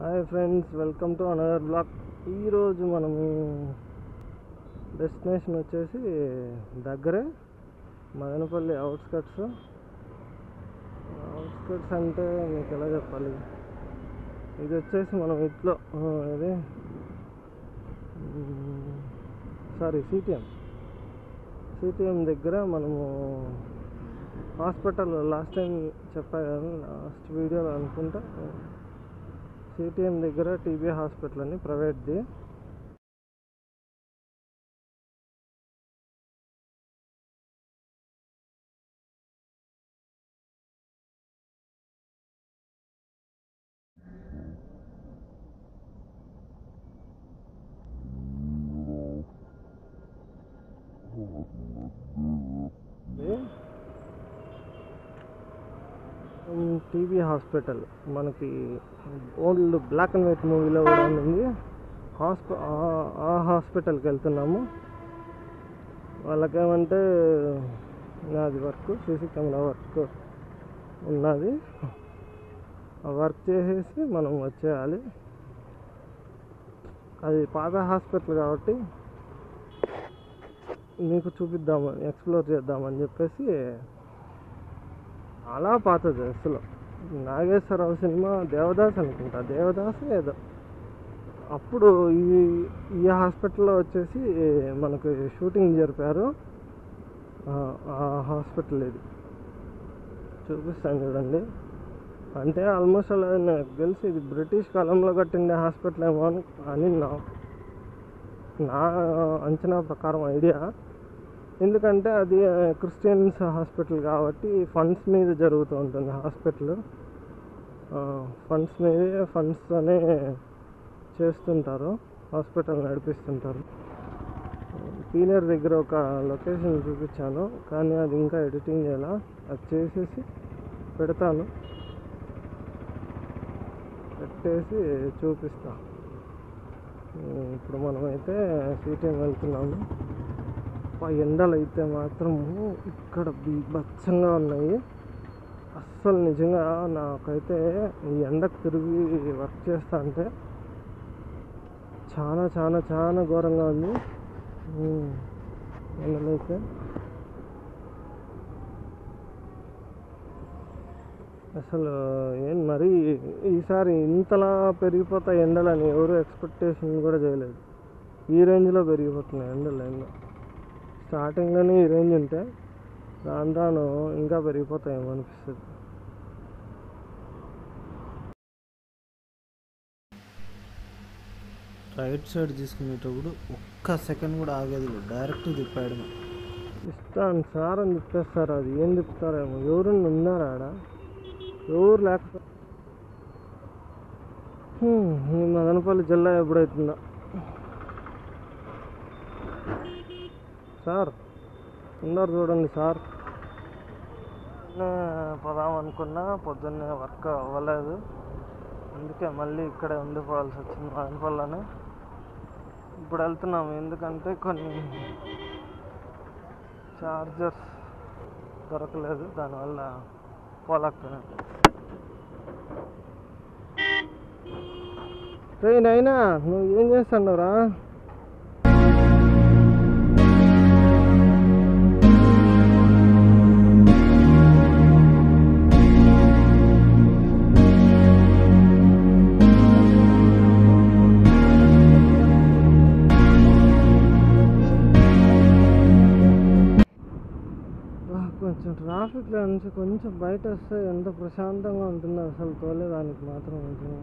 Hi friends welcome to another blog ఈరోజు మనము destination వచ్చేసి దగ్గరే మదనపల్లి అవుట్స్కట్స్. అవుట్స్కట్స్ అంటే మీకు ఎలా చెప్పాలి? ఇది వచ్చేసి మనం ఇట్లో ఇది సారీ సిటిఎం. సిటిఎం దగ్గర మనము హాస్పిటల్ లాస్ట్ టైం చెప్పా కదా లాస్ట్ వీడియోలో అనుకుంటా. సిటిఎం దగ్గర టీబీ హాస్పిటల్ అని ప్రైవేట్ది. టీబీ హాస్పిటల్ మనకి ఓల్డ్ బ్లాక్ అండ్ వైట్ మూవీలో కూడా ఉంది. హాస్ప ఆ- హాస్పిటల్కి వెళ్తున్నాము. వాళ్ళకేమంటే నాది వర్క్ సీసీ కెమెరా వర్క్ ఉన్నది. ఆ వర్క్ చేసేసి మనం వచ్చేయాలి. అది పాత హాస్పిటల్ కాబట్టి మీకు చూపిద్దామని ఎక్స్ప్లోర్ చేద్దామని చెప్పేసి అలా పాతది అసలు. నాగేశ్వరరావు సినిమా దేవదాస్ అనుకుంటా. దేవదాస్ ఏదో. అప్పుడు ఈ ఈ హాస్పిటల్లో వచ్చేసి మనకు షూటింగ్ జరిపారు. ఆ, హాస్పిటల్ ఇది. చూపిస్తాను చూడండి. అంటే ఆల్మోస్ట్ అలా నాకు తెలిసి ఇది బ్రిటిష్ కాలంలో కట్టిండే హాస్పిటల్ ఏమో అని అని నా నా అంచనా ప్రకారం ఐడియా. ఎందుకంటే అది క్రిస్టియన్స్ హాస్పిటల్ కాబట్టి ఫండ్స్ మీద జరుగుతూ ఉంటుంది హాస్పిటల్ ఫండ్స్ మీదే అనే చేస్తుంటారు హాస్పిటల్ నడిపిస్తుంటారు. పీనర్ దగ్గర ఒక లొకేషన్ చూపించాను కానీ అది ఇంకా ఎడిటింగ్ చేయాల? అది చేసేసి పెడతాను. పెట్టేసి చూపిస్తా. ఇప్పుడు మనమైతే సీటింగ్ వెళ్తున్నాము. ఎండలు అయితే మాత్రము ఇక్కడ బీభత్సంగా ఉన్నాయి. అస్సలు నిజంగా నాకైతే ఈ ఎండకు తిరిగి వర్క్ చేస్తా అంటే చాలా చాలా చాలా ఘోరంగా ఉంది. ఎండలైతే. అసలు ఏం మరి ఈసారి ఇంతలా పెరిగిపోతాయి ఎండలని ఎవరు ఎక్స్పెక్టేషన్ కూడా చేయలేదు. ఈ రేంజ్లో పెరిగిపోతున్నాయి ఎండలు ఎండ. స్టార్టింగ్లోనే ఈ రేంజ్ ఉంటే రాను రాను ఇంకా పెరిగిపోతాయేమో అనిపిస్తుంది. రైట్ సైడ్ తీసుకునేటప్పుడు ఒక్క సెకండ్ కూడా ఆగేది లేదు డైరెక్ట్ తిప్పాడు ఇస్తాను సార్ అని చెప్పేస్తారు అది ఏం చెప్తారేమో ఎవరన్నా ఉన్నారా ఆడ? ఎవరు లేకపోతే మదనపల్లి జిల్లా ఎప్పుడవుతుందో సార్. ఉన్నారు చూడండి సార్. పోదాం అనుకున్నా పొద్దున్నే వర్క్ అవ్వలేదు. అందుకే మళ్ళీ ఇక్కడే ఉండిపోవాల్సి వచ్చింది మదనపల్లిలోనే ఇప్పుడు వెళ్తున్నాము ఎందుకంటే కొన్ని చార్జర్స్ దొరకలేదు దానివల్ల పోలేకపోయాను. రే నైనా నువ్వు ఏం చేస్తున్నావురా? కొంచెం ట్రాఫిక్లో నుంచి కొంచెం బయట వస్తే ఎంత ప్రశాంతంగా ఉంటుందో అసలు తోలేదానికి మాత్రం ఉంటుంది.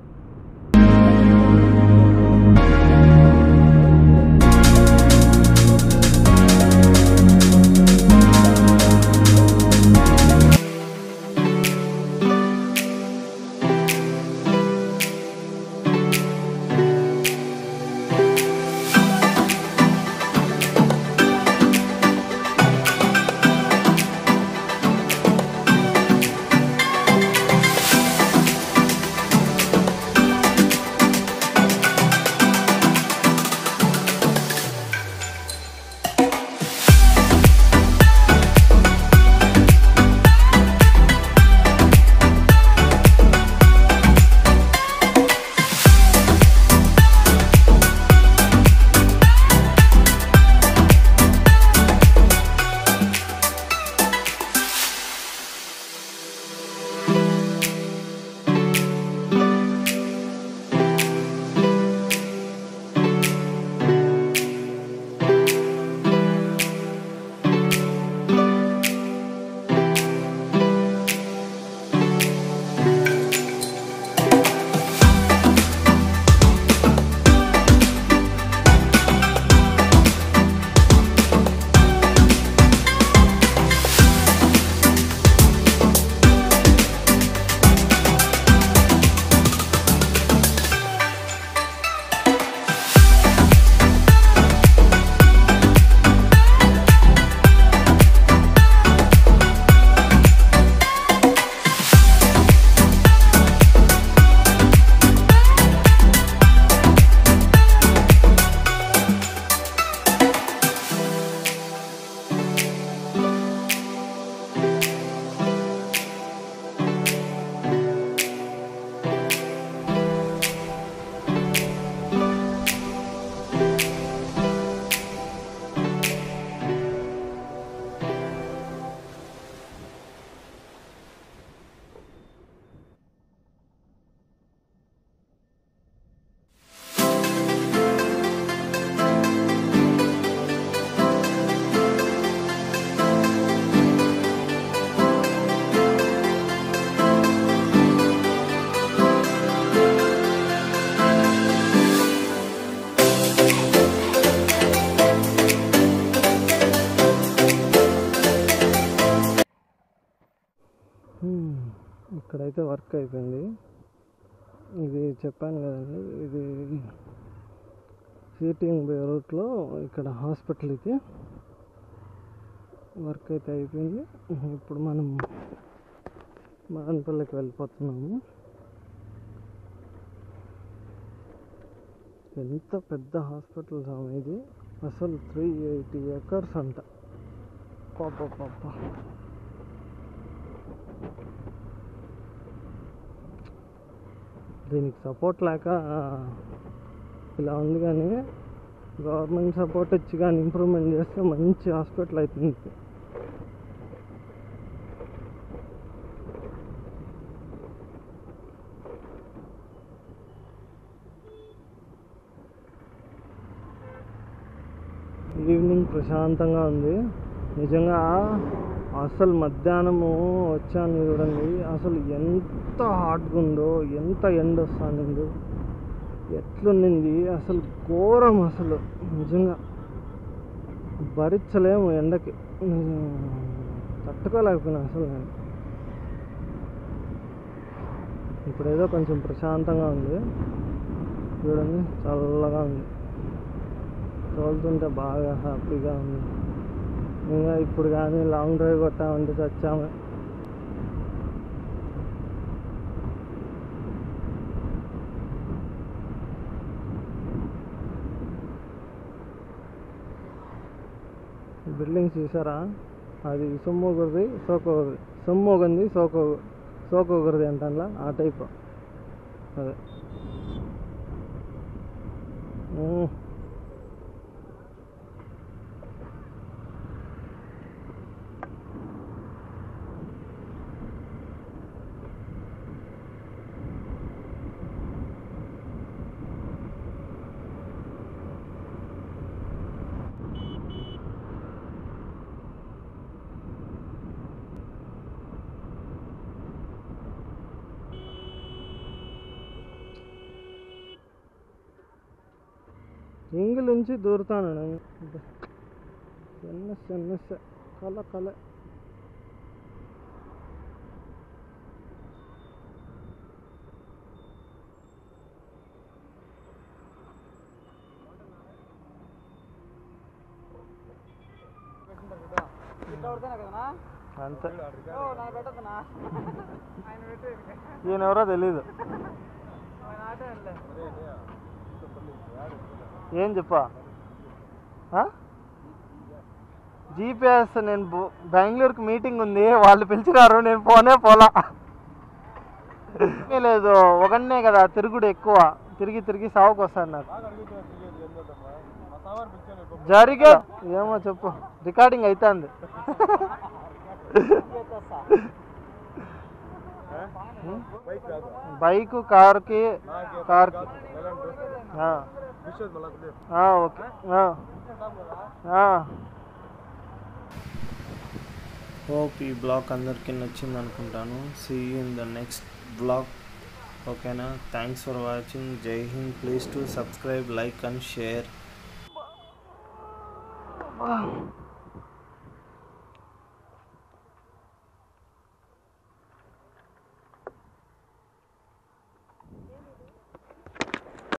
అయితే వర్క్ అయిపోయింది. ఇది చెప్పాను కదండి ఇది సీటింగ్ రూట్లో ఇక్కడ హాస్పిటల్ ఇది. వర్క్ అయితే అయిపోయింది. ఇప్పుడు మనం మదనపల్లికి వెళ్ళిపోతున్నాము. ఎంత పెద్ద హాస్పిటల్ స్వామి ఇది. అసలు త్రీ ఎయిటీ ఎకర్స్ అంట. పాప దీనికి సపోర్ట్ లేక ఇలా ఉంది కానీ గవర్నమెంట్ సపోర్ట్ ఇచ్చి కానీ ఇంప్రూవ్మెంట్ చేస్తే మంచి హాస్పిటల్ అవుతుంది. ఈవినింగ్ ప్రశాంతంగా ఉంది. నిజంగా అసలు మధ్యాహ్నము వచ్చాను చూడండి. అసలు ఎంత హాట్గా ఉందో ఎంత ఎండ వస్తుంది. ఎట్లుండింది? అసలు ఘోరం అసలు. నిజంగా భరించలేము ఎండకి. తట్టుకోలేకపోయినా అసలు నేను. ఇప్పుడేదో కొంచెం ప్రశాంతంగా ఉంది. చూడండి చల్లగా ఉంది. తోలుతుంటే బాగా హ్యాపీగా ఉంది. ఇంకా ఇప్పుడు కానీ లాంగ్ డ్రైవ్ కొట్టామంటే చచ్చాము. బిల్డింగ్స్ చూసారా? అది సొమ్మొకరిది సోకొకరిది సొమ్మొకంది సోకొ సోకొకరిది అంటలా ఆ టైప్ అదే. రింగు నుంచి దూరుతాను నేను ఎన్నెస్ ఎన్నెస్ కల కల అంతే ఈయన ఎవరో తెలీదు ఏం చెప్పా? జీపీఎస్ నేను బెంగళూరుకి మీటింగ్ ఉంది వాళ్ళు పిలిచినారు నేను పోనే పోలా. లేదు ఒకనే కదా తిరుగుడు ఎక్కువ. తిరిగి తిరిగి సాగుకు వస్తాను నాకు. జరిగే ఏమో చెప్పు. రికార్డింగ్ అవుతుంది బైక్ కార్కి కార్కి ఓకే. ఆ. ఆ. హోప్ ఈ బ్లాగ్ అందరికీ నచ్చింది అనుకుంటాను see in the next blog ఓకేనా? థ్యాంక్స్ ఫర్ వాచింగ్ జై Hind please to subscribe like and share.